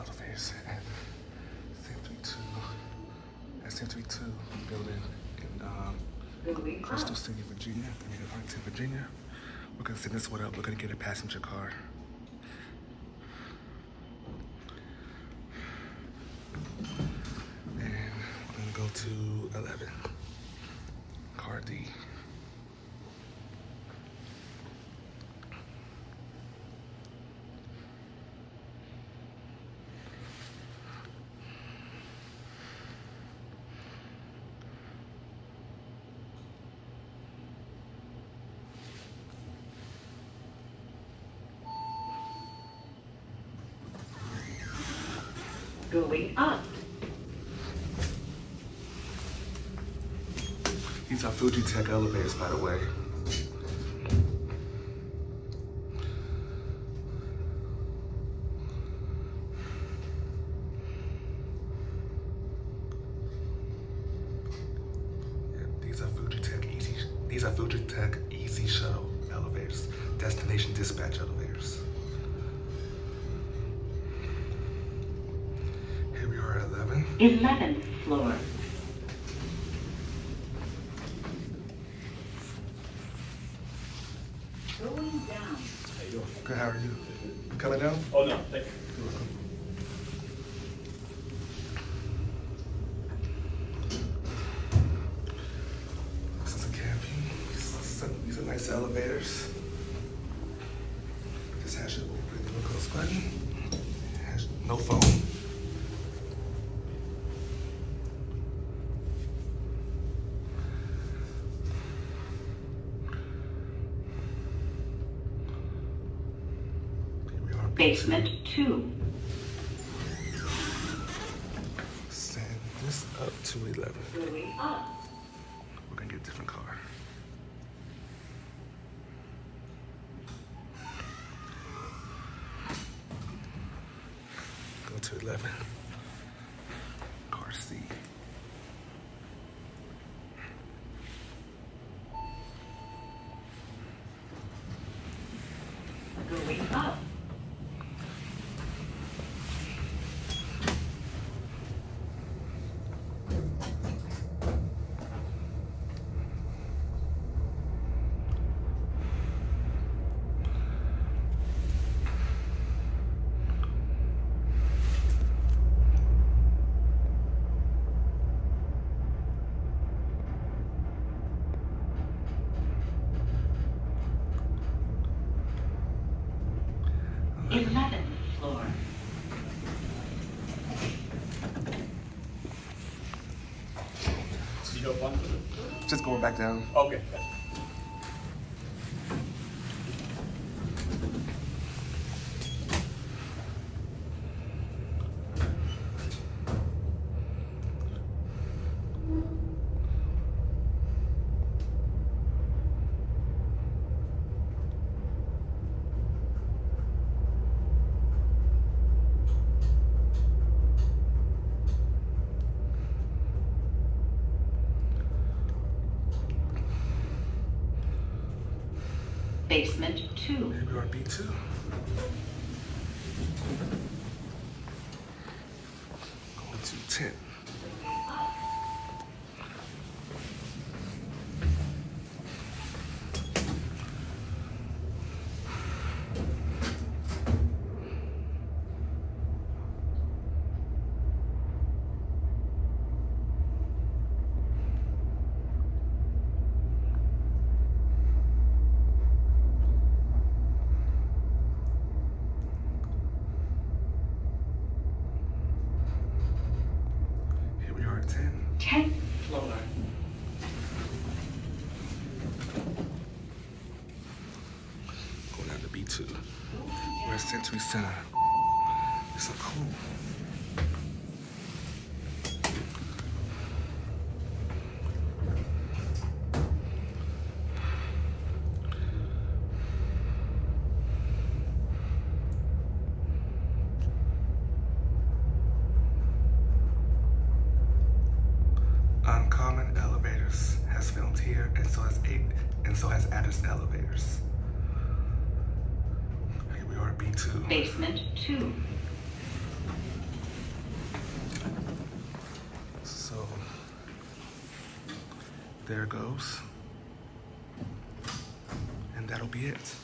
elevators at Century 2, at Century 2 building in um, Crystal City, Virginia, I mean Arlington, Virginia. We're gonna send this one up. We're gonna get a passenger car. And we're gonna go to 11, car D. Going up. These are Fujitec elevators, by the way. These are Fujitec Easy. These are EZShuttle elevators, destination dispatch elevators. Here we are at 11. 11th floor. Going down. Good, how are you? Coming down? Oh, no, thank you. This is a camping. These are, these are nice elevators. This has your little pretty little ghost button. It has no phone. Here we are. Basement 2. Send this up to 11. Going up. We're gonna get a different car. Go to 11. Car C. Going up. Eleventh floor. You know, one Just going back down. okay. Basement 2. Maybe are, B2. Going to 10. Here we are at 10. Tenth floor. Going down to B2. We're Century Center. It's so cool. so has eight, and so has Adaz elevators. Here we are, B2. Basement two. So there goes. And that'll be it.